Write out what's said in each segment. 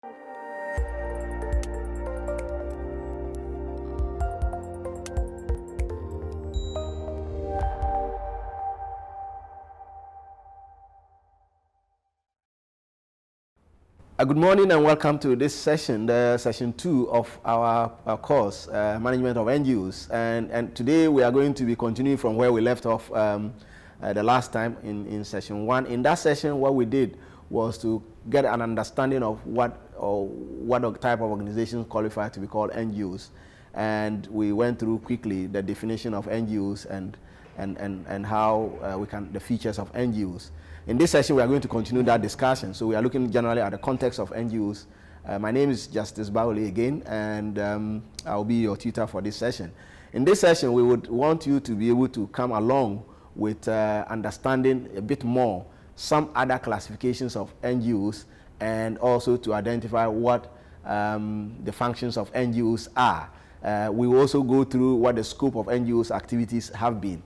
Uh, good morning and welcome to this session, the session two of our, our course, uh, Management of NGOs. And, and today we are going to be continuing from where we left off um, uh, the last time in, in session one. In that session, what we did was to get an understanding of what or what type of organizations qualify to be called NGOs. And we went through quickly the definition of NGOs and, and, and, and how uh, we can, the features of NGOs. In this session, we are going to continue that discussion. So we are looking generally at the context of NGOs. Uh, my name is Justice Bawole again, and um, I'll be your tutor for this session. In this session, we would want you to be able to come along with uh, understanding a bit more some other classifications of NGOs and also to identify what um, the functions of NGOs are. Uh, we will also go through what the scope of NGOs activities have been.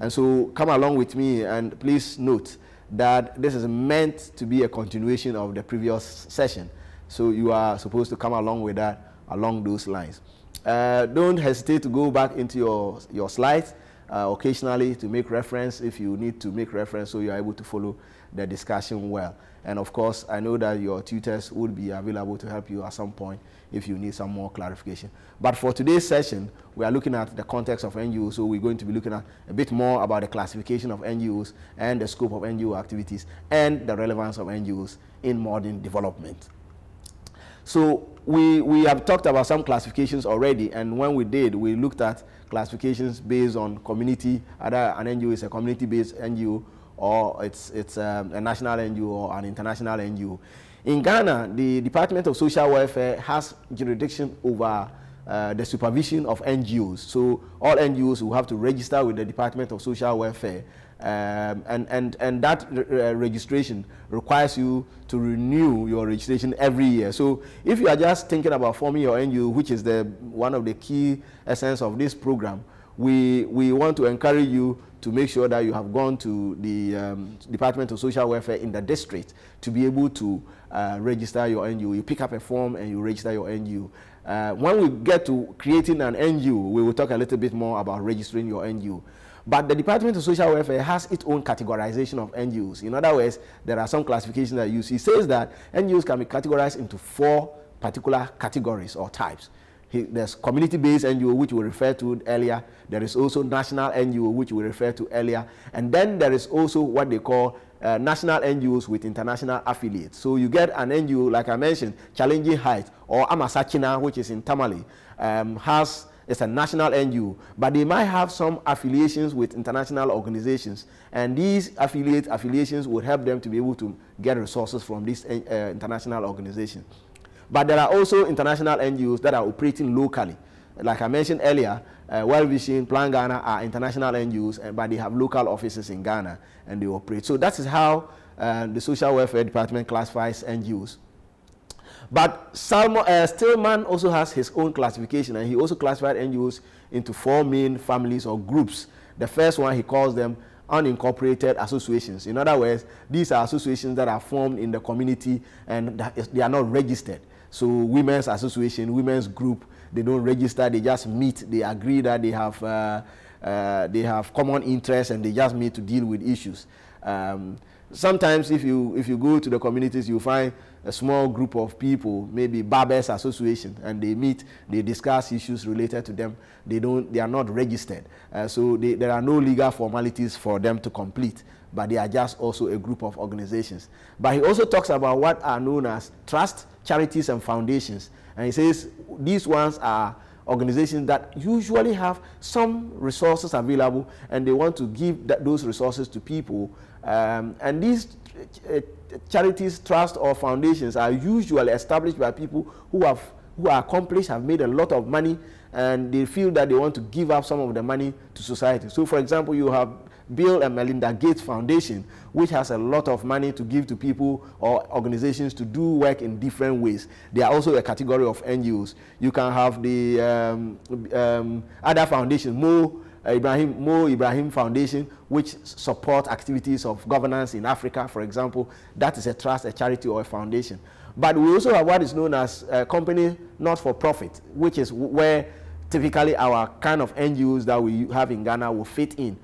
And so come along with me and please note that this is meant to be a continuation of the previous session. So you are supposed to come along with that along those lines. Uh, don't hesitate to go back into your, your slides uh, occasionally to make reference if you need to make reference so you are able to follow the discussion well. And of course, I know that your tutors would be available to help you at some point if you need some more clarification. But for today's session, we are looking at the context of NGOs, so we're going to be looking at a bit more about the classification of NGOs and the scope of NGO activities and the relevance of NGOs in modern development. So we, we have talked about some classifications already, and when we did, we looked at classifications based on community, either an NGO is a community-based NGO or it's, it's um, a national NGO or an international NGO. In Ghana, the Department of Social Welfare has jurisdiction over uh, the supervision of NGOs. So all NGOs will have to register with the Department of Social Welfare. Um, and, and, and that re uh, registration requires you to renew your registration every year. So if you are just thinking about forming your NGO, which is the, one of the key essence of this program, we, we want to encourage you to make sure that you have gone to the um, Department of Social Welfare in the district to be able to uh, register your NGO. You pick up a form and you register your NGO. Uh, when we get to creating an NGO, we will talk a little bit more about registering your NGO. But the Department of Social Welfare has its own categorization of NGOs. In other words, there are some classifications that you see. It says that NGOs can be categorized into four particular categories or types. There's community-based NGO, which we referred to earlier. There is also national NGO, which we referred to earlier. And then there is also what they call uh, national NGOs with international affiliates. So you get an NGO, like I mentioned, Challenging Heights or Amasachina, which is in Tamale, um, has it's a national NGO, but they might have some affiliations with international organizations, and these affiliate affiliations would help them to be able to get resources from these uh, international organizations. But there are also international NGOs that are operating locally. Like I mentioned earlier, uh, World Vision, Plan Ghana are international NGOs, uh, but they have local offices in Ghana and they operate. So that is how uh, the Social Welfare Department classifies NGOs. But Salmo, uh, Stillman also has his own classification, and he also classified NGOs into four main families or groups. The first one, he calls them unincorporated associations. In other words, these are associations that are formed in the community and they are not registered. So women's association, women's group, they don't register, they just meet, they agree that they have, uh, uh, they have common interests and they just meet to deal with issues. Um, sometimes if you, if you go to the communities, you find a small group of people, maybe Barbers Association, and they meet, they discuss issues related to them. They, don't, they are not registered. Uh, so they, there are no legal formalities for them to complete, but they are just also a group of organizations. But he also talks about what are known as trust, charities, and foundations. And he says these ones are organizations that usually have some resources available and they want to give that, those resources to people. Um, and these uh, charities, trusts, or foundations are usually established by people who have who are accomplished, have made a lot of money, and they feel that they want to give up some of the money to society. So, for example, you have Bill and Melinda Gates Foundation, which has a lot of money to give to people or organizations to do work in different ways. They are also a category of NGOs. You can have the um, um, other foundations, Mo Ibrahim, Mo Ibrahim Foundation, which support activities of governance in Africa, for example. That is a trust, a charity, or a foundation. But we also have what is known as a company not for profit, which is where typically our kind of NGOs that we have in Ghana will fit in.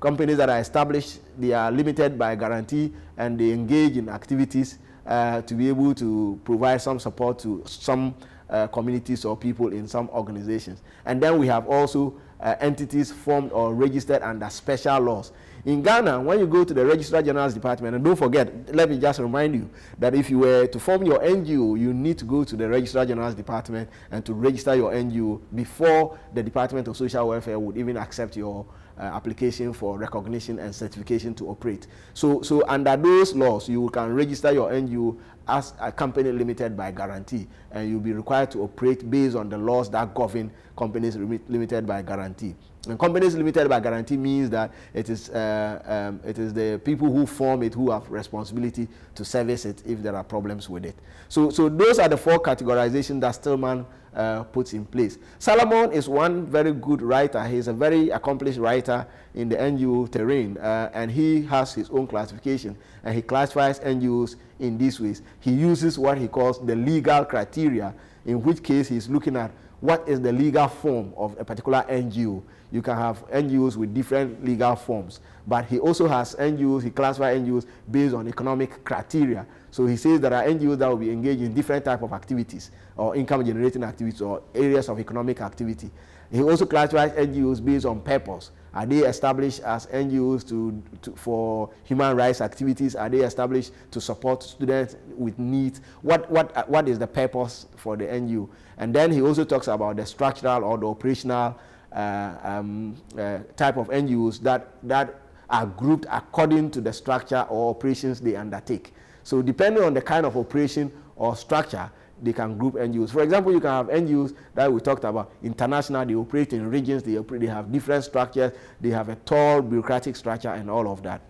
Companies that are established, they are limited by guarantee and they engage in activities uh, to be able to provide some support to some uh, communities or people in some organizations. And then we have also uh, entities formed or registered under special laws. In Ghana, when you go to the Registrar General's Department, and don't forget, let me just remind you that if you were to form your NGO, you need to go to the Registrar General's Department and to register your NGO before the Department of Social Welfare would even accept your uh, application for recognition and certification to operate. So, so under those laws, you can register your NGO as a company limited by guarantee, and you'll be required to operate based on the laws that govern companies limited by guarantee. And companies limited by guarantee means that it is, uh, um, it is the people who form it who have responsibility to service it if there are problems with it. So, so those are the four categorizations that Stillman uh, puts in place. Salamon is one very good writer. He's a very accomplished writer in the NGO terrain, uh, and he has his own classification, and he classifies NGOs in these ways. He uses what he calls the legal criteria, in which case he's looking at what is the legal form of a particular NGO. You can have NGOs with different legal forms, but he also has NGOs, he classifies NGOs based on economic criteria. So he says there are NGOs that will be engaged in different type of activities or income generating activities or areas of economic activity. He also classifies NGOs based on purpose. Are they established as NGOs to, to, for human rights activities? Are they established to support students with needs? What, what, what is the purpose for the NGO? And then he also talks about the structural or the operational uh, um, uh, type of NGOs that, that are grouped according to the structure or operations they undertake. So depending on the kind of operation or structure, they can group NGOs. For example, you can have NGOs that we talked about, international, they operate in regions, they, operate, they have different structures, they have a tall bureaucratic structure and all of that.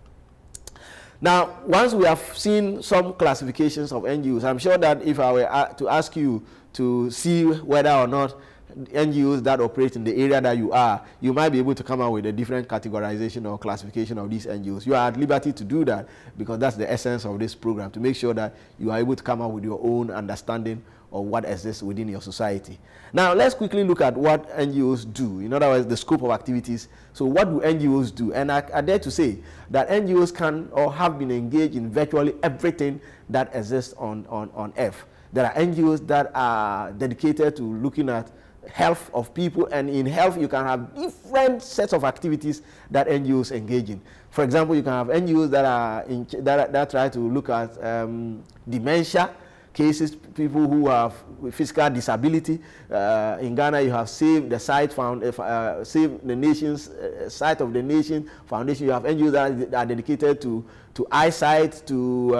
Now, once we have seen some classifications of NGOs, I'm sure that if I were to ask you to see whether or not NGOs that operate in the area that you are, you might be able to come out with a different categorization or classification of these NGOs. You are at liberty to do that because that's the essence of this program, to make sure that you are able to come out with your own understanding of what exists within your society. Now, let's quickly look at what NGOs do. In other words, the scope of activities. So what do NGOs do? And I, I dare to say that NGOs can or have been engaged in virtually everything that exists on, on, on earth. There are NGOs that are dedicated to looking at health of people and in health you can have different sets of activities that NGOs engage in. For example, you can have NGOs that are in, that, that try to look at um, dementia cases, people who have physical disability. Uh, in Ghana, you have Save the Sight Found, uh, Save the Nation's uh, Sight of the Nation Foundation. You have NGOs that are dedicated to to eyesight, to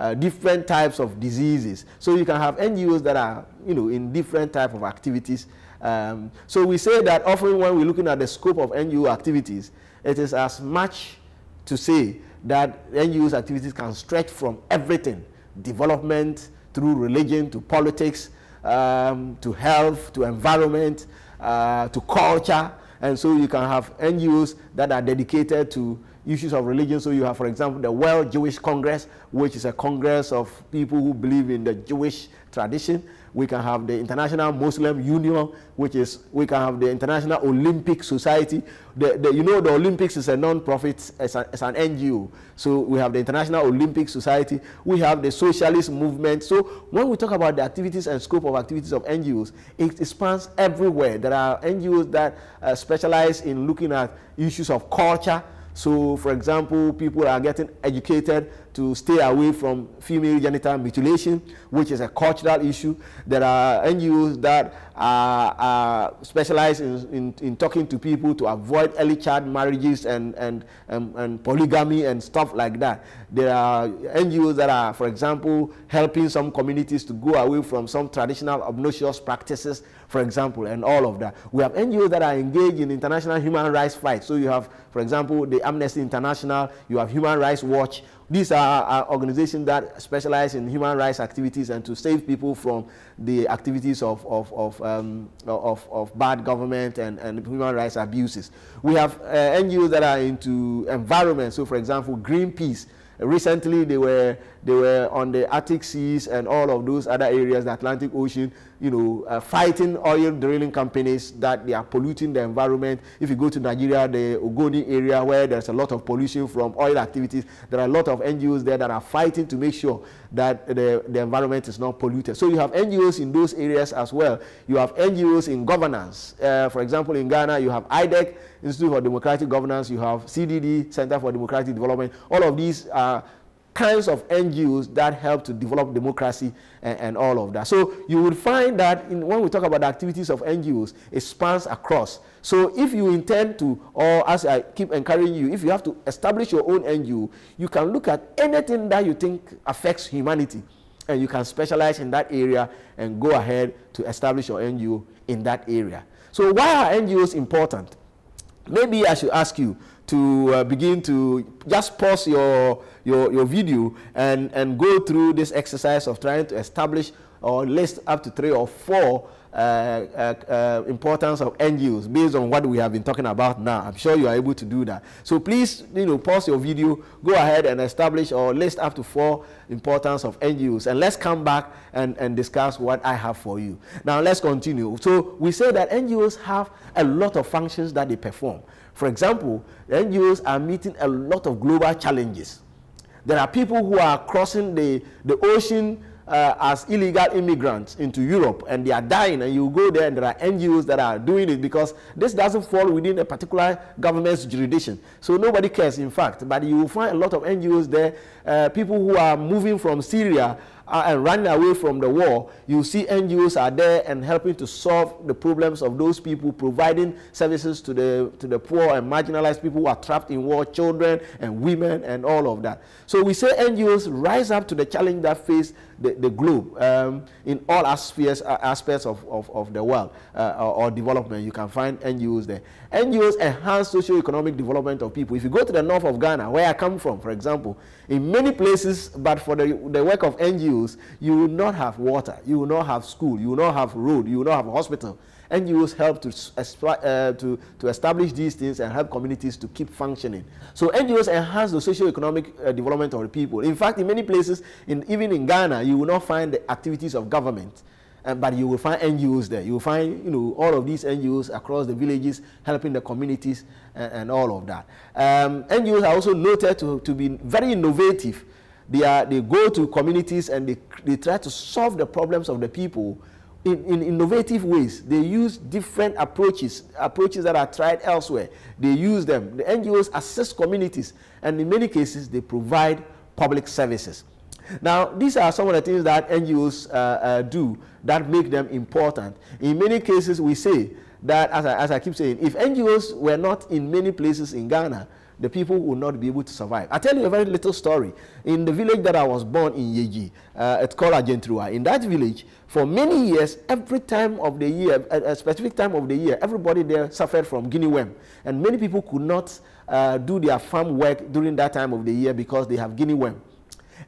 uh, different types of diseases. So you can have NGOs that are, you know, in different type of activities. Um, so we say that often when we're looking at the scope of NGO activities, it is as much to say that NGOs activities can stretch from everything, development through religion to politics, um, to health, to environment, uh, to culture. And so you can have NGOs that are dedicated to issues of religion. So you have, for example, the World Jewish Congress, which is a congress of people who believe in the Jewish tradition. We can have the International Muslim Union, which is, we can have the International Olympic Society. The, the, you know, the Olympics is a non-profit, it's, an NGO. So we have the International Olympic Society. We have the Socialist Movement. So when we talk about the activities and scope of activities of NGOs, it, it spans everywhere. There are NGOs that uh, specialize in looking at issues of culture, so, for example, people are getting educated to stay away from female genital mutilation, which is a cultural issue. There are NGOs that are, are specialized in, in, in, talking to people to avoid early child marriages and, and, and, and, polygamy and stuff like that. There are NGOs that are, for example, helping some communities to go away from some traditional obnoxious practices, for example, and all of that. We have NGOs that are engaged in international human rights fights. So you have, for example, the Amnesty International, you have Human Rights Watch, these are, are, organizations that specialize in human rights activities and to save people from the activities of, of, of, um, of, of, bad government and, and human rights abuses. We have uh, NGOs that are into environment. So, for example, Greenpeace recently they were they were on the Arctic seas and all of those other areas, the Atlantic Ocean, you know, uh, fighting oil drilling companies that they are polluting the environment. If you go to Nigeria, the Ogoni area where there's a lot of pollution from oil activities, there are a lot of NGOs there that are fighting to make sure that the, the environment is not polluted. So you have NGOs in those areas as well. You have NGOs in governance. Uh, for example, in Ghana, you have IDEG, Institute for Democratic Governance, you have CDD, Center for Democratic Development. All of these are kinds of NGOs that help to develop democracy and, and all of that. So you would find that in, when we talk about the activities of NGOs, it spans across. So if you intend to, or as I keep encouraging you, if you have to establish your own NGO, you can look at anything that you think affects humanity and you can specialize in that area and go ahead to establish your NGO in that area. So why are NGOs important? Maybe I should ask you, to uh, begin to just pause your, your, your video and, and go through this exercise of trying to establish or list up to three or four uh, uh, uh, importance of NGOs based on what we have been talking about now. I'm sure you are able to do that. So please, you know, pause your video, go ahead and establish or list up to four importance of NGOs and let's come back and, and discuss what I have for you. Now let's continue. So we say that NGOs have a lot of functions that they perform. For example, NGOs are meeting a lot of global challenges. There are people who are crossing the, the ocean uh, as illegal immigrants into Europe and they are dying and you go there and there are NGOs that are doing it because this doesn't fall within a particular government's jurisdiction. So nobody cares in fact, but you will find a lot of NGOs there, uh, people who are moving from Syria uh, and running away from the war, you see NGOs are there and helping to solve the problems of those people, providing services to the, to the poor and marginalized people who are trapped in war, children and women and all of that. So we say NGOs rise up to the challenge that face the, the globe um, in all aspects, uh, aspects of, of, of the world uh, or, or, development. You can find NGOs there. NGOs enhance socio-economic development of people. If you go to the north of Ghana, where I come from, for example, in many places, but for the, the work of NGOs, you will not have water, you will not have school, you will not have road, you will not have hospital. NGOs help to, uh, to, to establish these things and help communities to keep functioning. So NGOs enhance the socio-economic uh, development of the people. In fact, in many places, in, even in Ghana, you will not find the activities of government. Uh, but you will find NGOs there. You will find, you know, all of these NGOs across the villages helping the communities and, and all of that. Um, NGOs are also noted to, to be very innovative. They, are, they go to communities and they, they try to solve the problems of the people in, in, innovative ways. They use different approaches, approaches that are tried elsewhere. They use them. The NGOs assist communities, and in many cases, they provide public services. Now, these are some of the things that NGOs uh, uh, do that make them important. In many cases, we say that, as I, as I keep saying, if NGOs were not in many places in Ghana, the people will not be able to survive. i tell you a very little story. In the village that I was born in Yeji, uh, it's called. In that village, for many years, every time of the year, a, a, specific time of the year, everybody there suffered from guinea worm. And many people could not uh, do their farm work during that time of the year because they have guinea worm.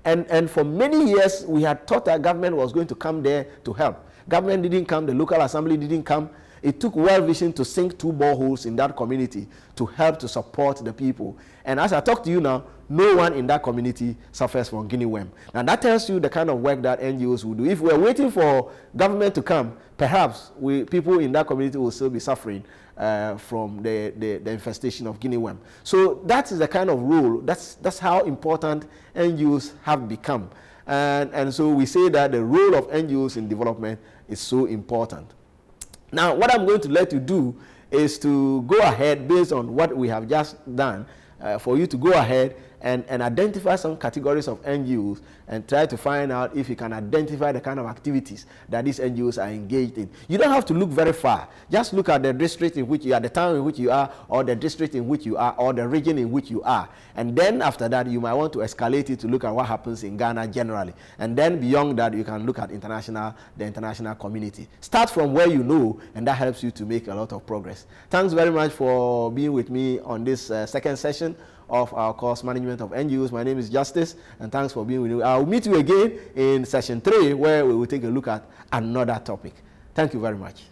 And, and for many years, we had thought that government was going to come there to help. Government didn't come, the local assembly didn't come, it took World Vision to sink two boreholes in that community to help to support the people. And as I talk to you now, no one in that community suffers from guinea worm. Now that tells you the kind of work that NGOs will do. If we're waiting for government to come, perhaps we, people in that community will still be suffering uh, from the, the, the, infestation of guinea worm. So that is the kind of role, that's, that's how important NGOs have become. And, and so we say that the role of NGOs in development is so important. Now, what I'm going to let you do is to go ahead based on what we have just done uh, for you to go ahead and, and identify some categories of NGOs and try to find out if you can identify the kind of activities that these NGOs are engaged in. You don't have to look very far. Just look at the district in which you are, the town in which you are, or the district in which you are, or the region in which you are. And then after that, you might want to escalate it to look at what happens in Ghana generally. And then beyond that, you can look at international, the international community. Start from where you know, and that helps you to make a lot of progress. Thanks very much for being with me on this uh, second session of our course management of NGOs. My name is Justice, and thanks for being with me. I'll meet you again in session three, where we will take a look at another topic. Thank you very much.